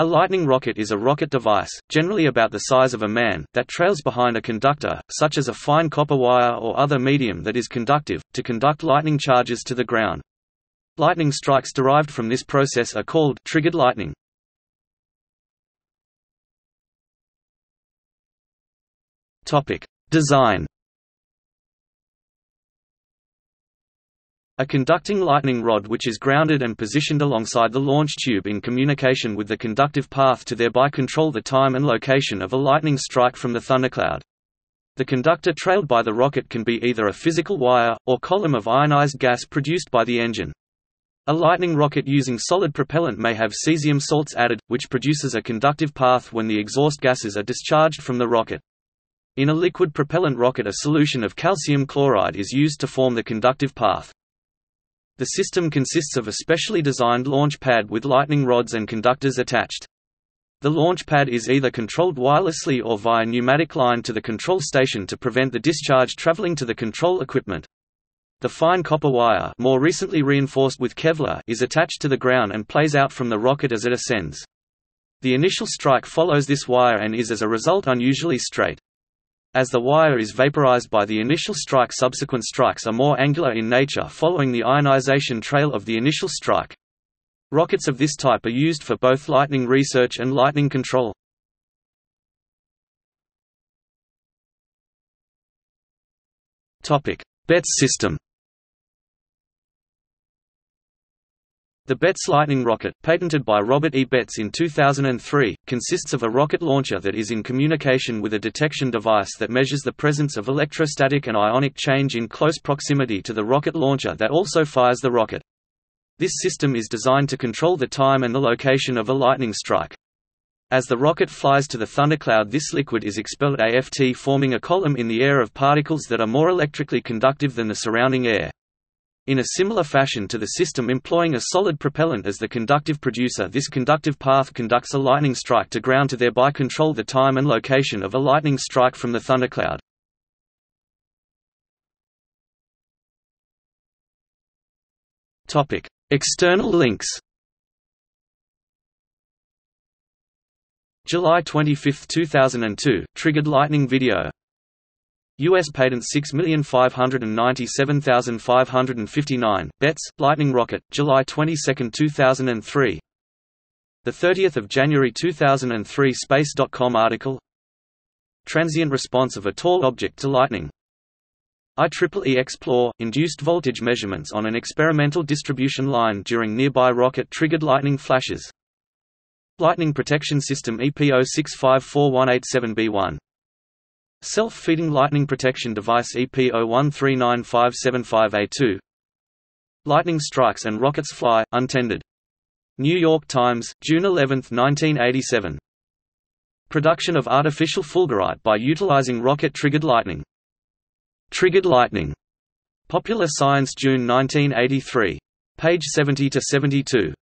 A lightning rocket is a rocket device, generally about the size of a man, that trails behind a conductor, such as a fine copper wire or other medium that is conductive, to conduct lightning charges to the ground. Lightning strikes derived from this process are called triggered lightning. Design A conducting lightning rod which is grounded and positioned alongside the launch tube in communication with the conductive path to thereby control the time and location of a lightning strike from the thundercloud. The conductor trailed by the rocket can be either a physical wire, or column of ionized gas produced by the engine. A lightning rocket using solid propellant may have cesium salts added, which produces a conductive path when the exhaust gases are discharged from the rocket. In a liquid propellant rocket a solution of calcium chloride is used to form the conductive path. The system consists of a specially designed launch pad with lightning rods and conductors attached. The launch pad is either controlled wirelessly or via pneumatic line to the control station to prevent the discharge traveling to the control equipment. The fine copper wire more recently reinforced with Kevlar is attached to the ground and plays out from the rocket as it ascends. The initial strike follows this wire and is as a result unusually straight. As the wire is vaporized by the initial strike subsequent strikes are more angular in nature following the ionization trail of the initial strike. Rockets of this type are used for both lightning research and lightning control. Betts system The Betts Lightning rocket, patented by Robert E. Betts in 2003, consists of a rocket launcher that is in communication with a detection device that measures the presence of electrostatic and ionic change in close proximity to the rocket launcher that also fires the rocket. This system is designed to control the time and the location of a lightning strike. As the rocket flies to the thundercloud this liquid is expelled aft forming a column in the air of particles that are more electrically conductive than the surrounding air. In a similar fashion to the system employing a solid propellant as the conductive producer this conductive path conducts a lightning strike to ground to thereby control the time and location of a lightning strike from the thundercloud. External links July 25, 2002, Triggered Lightning Video U.S. patent 6597559, Betts, Lightning Rocket, July 22, 2003 The 30th of January 2003 Space.com article. Transient response of a tall object to lightning. IEEE Xplore, induced voltage measurements on an experimental distribution line during nearby rocket-triggered lightning flashes. Lightning Protection System EPO 654187B1 Self-feeding lightning protection device EP01395755A2 Lightning strikes and rockets fly, untended. New York Times, June 11, 1987. Production of artificial fulgurite by utilizing rocket-triggered lightning. Triggered lightning. Popular Science June 1983. Page 70 to 72.